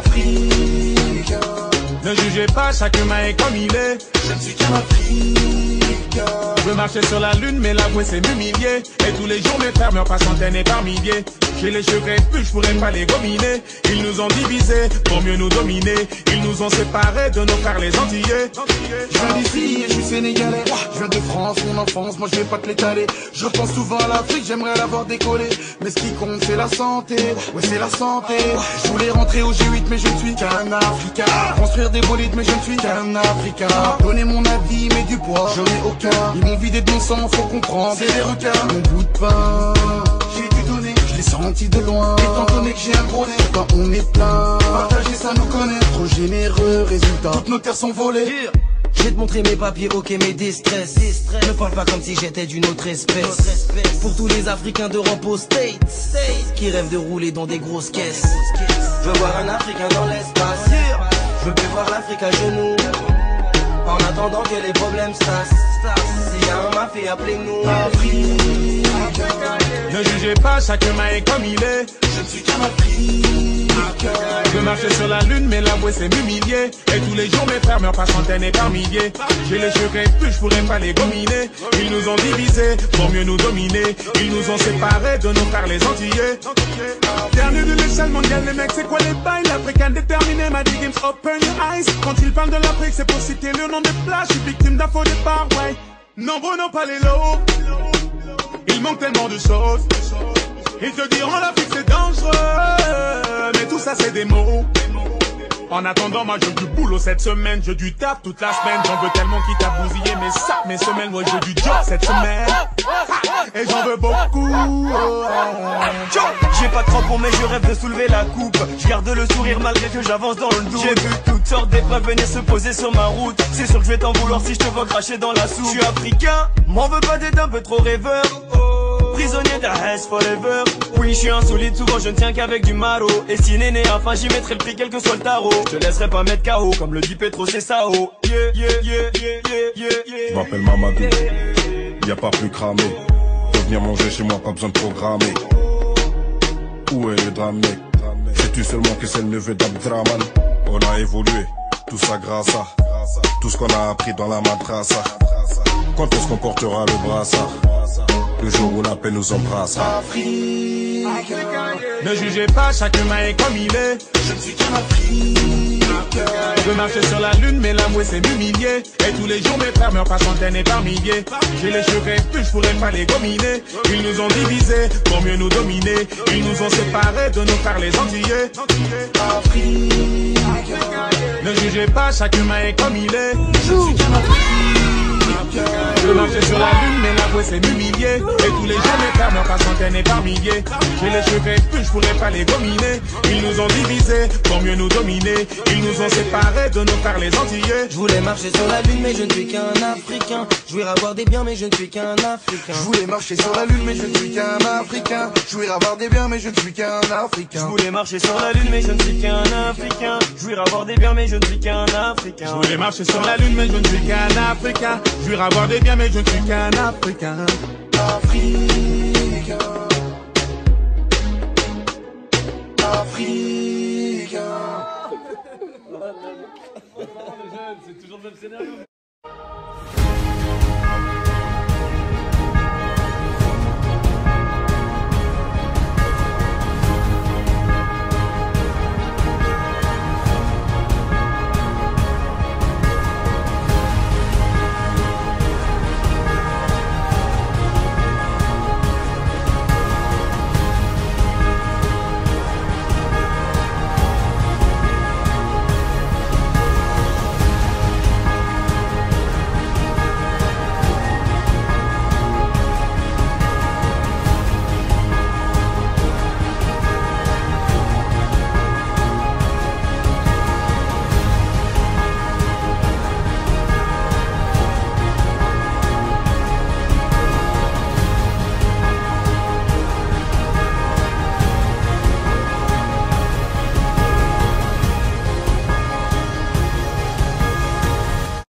Afrique. Ne jugez pas chaque humain est comme il est. Je ne suis qu'un Afrique. Je veux marcher sur la lune, mais l'avouer c'est m'humilier. Et tous les jours mes frères meurent par centaines et par milliers. J'ai les cheveux plus, je pourrais pas les gominer. Ils nous ont divisés pour mieux nous dominer. Ils nous ont séparés de nos frères les Antillais. Je viens d'ici et je suis sénégalais. Je viens de France, mon enfance, moi je vais pas te l'étaler. Je pense souvent à l'Afrique, j'aimerais l'avoir décollé. Mais ce qui compte c'est la santé, ouais c'est la santé. Je voulais rentrer au G8 mais je ne suis qu'un Africain. Construire des bolides mais je ne suis qu'un Africain. Donner mon avis mais du poids, j'en ai aucun. Vidé de mon sang, faut comprendre. C'est des requins, mon bout de pain. J'ai dû donner, je l'ai senti de loin. Étant donné que j'ai un gros nez, quand on est plein. Partager ça nous connaît, trop généreux, résultat. Toutes nos terres sont volées. Je vais te montrer mes papiers, ok, mes distress. Ne parle pas comme si j'étais d'une autre espèce. Pour tous les Africains d'Europe aux States, qui rêvent de rouler dans des grosses caisses. Je veux voir un Africain dans l'espace. Je veux plus voir l'Afrique à genoux. En attendant que les problèmes se tassent. S'il y a un mafia, appelez-nous. Ne jugez pas, chaque humain est comme il est. Je ne suis qu'un. Je marcher sur la lune, mais l'avouer c'est m'humilier. Et tous les jours mes frères meurent par centaines et par milliers. J'ai les cheveux plus, je pourrais pas les gominer. Ils nous ont divisés pour mieux nous dominer. Ils nous ont séparés de nos frères les Antillais. Dernier de l'échelle mondiale, les mecs, c'est quoi les bails? L'Africain déterminé m'a dit Games, open your eyes. Quand ils parlent de l'Afrique, c'est pour citer le nom des plages. Je suis victime d'un faux départ, ouais. Nombreux n'ont pas les lots. Il manque tellement de choses. Ils te diront l'Afrique c'est dangereux, mais tout ça c'est des mots. En attendant, moi veux du boulot cette semaine, je du taf toute la semaine. J'en veux tellement qui t'a bousillé mes sacs, mes semaines. Moi veux du job cette semaine. Et j'en veux beaucoup. J'ai pas de crampons mais je rêve de soulever la coupe Je garde le sourire malgré que j'avance dans le doute J'ai vu toutes sortes d'épreuves venir se poser sur ma route C'est sûr que je vais t'en vouloir si je te vois cracher dans la soupe Je suis africain, m'en veux pas d'être un peu trop rêveur Prisonnier d'Ahes forever. Oui je suis insolite, souvent je ne tiens qu'avec du maro Et si néné, enfin j'y mettrai le prix quel que soit le tarot. Je laisserai pas mettre KO, comme le dit Petro c'est Sao Yeah, yeah, yeah, yeah, m'appelle Mamadou, y a pas plus cramé. Peux venir manger chez moi, pas besoin de programmer. Où est le drame, Sais-tu seulement que c'est le neveu d'Abdraman? On a évolué, tout ça grâce à tout ce qu'on a appris dans la madrasa. Quand est-ce qu'on portera le brassard? Le jour où la paix nous embrasse. Ne jugez pas, chaque humain est comme il est. Je ne suis qu'un Africain. Je veux marcher sur la lune, mais l'avouer c'est m'humilier. Et tous les jours mes frères meurent par centaines et par milliers. J'ai les cheveux plus, je pourrais pas les gominer. Ils nous ont divisés pour mieux nous dominer. Ils nous ont séparés de nos frères les Antillais. Ne jugez pas, chaque humain est comme il est. Je ne suis qu'un Africain. Je veux marcher sur la c'est m'humilier. Et tous les jours mes frères meurent par centaines et par milliers. J'ai les cheveux plus, je pourrais pas les gominer. Ils nous ont divisés pour mieux nous dominer. Ils nous ont séparés de nos frères les Antillais. Je voulais marcher sur la lune mais je ne suis qu'un Africain Je voulais avoir des biens mais je ne suis qu'un Africain Je voulais marcher sur la lune mais je ne suis qu'un Africain. Je voulais avoir des biens mais je ne suis qu'un Je Africain. voulais marcher sur la lune mais je ne suis qu'un Africain Je voulais avoir des biens mais je ne suis qu'un Africain Je voulais marcher sur la lune, mais je ne suis qu'un Africain. Je veux avoir des biens, mais je ne suis qu'un Africain. Africain. Africain. C'est toujours le même scénario.